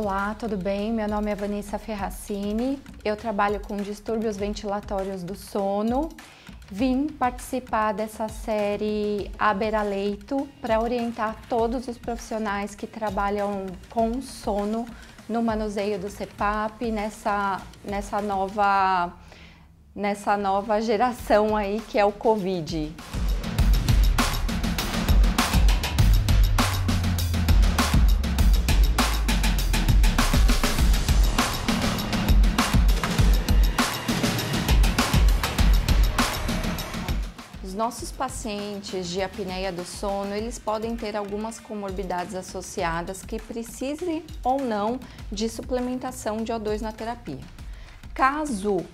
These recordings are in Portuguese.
Olá, tudo bem? Meu nome é Vanessa Ferracini, eu trabalho com distúrbios ventilatórios do sono. Vim participar dessa série A Beira Leito para orientar todos os profissionais que trabalham com sono no manuseio do CEPAP, nessa, nessa, nova, nessa nova geração aí que é o Covid. Nossos pacientes de apneia do sono, eles podem ter algumas comorbidades associadas que precisem ou não de suplementação de O2 na terapia. Caso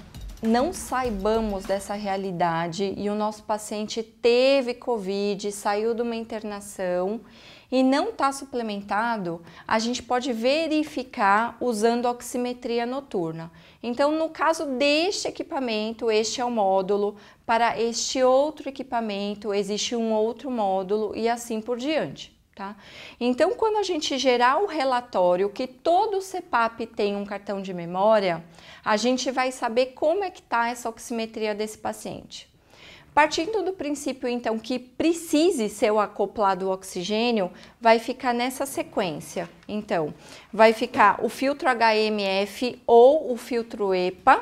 não saibamos dessa realidade e o nosso paciente teve Covid, saiu de uma internação e não está suplementado, a gente pode verificar usando oximetria noturna. Então, no caso deste equipamento, este é o módulo, para este outro equipamento existe um outro módulo e assim por diante. Tá? Então, quando a gente gerar o relatório que todo CEPAP tem um cartão de memória, a gente vai saber como é que está essa oximetria desse paciente. Partindo do princípio, então, que precise ser o acoplado oxigênio, vai ficar nessa sequência. Então, vai ficar o filtro HMF ou o filtro EPA,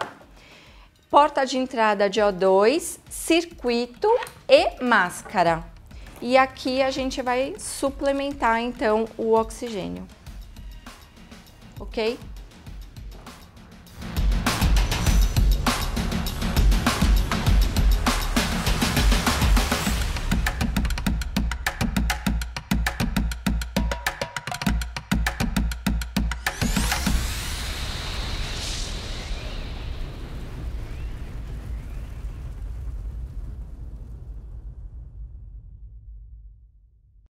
porta de entrada de O2, circuito e máscara. E aqui a gente vai suplementar então o oxigênio. Ok?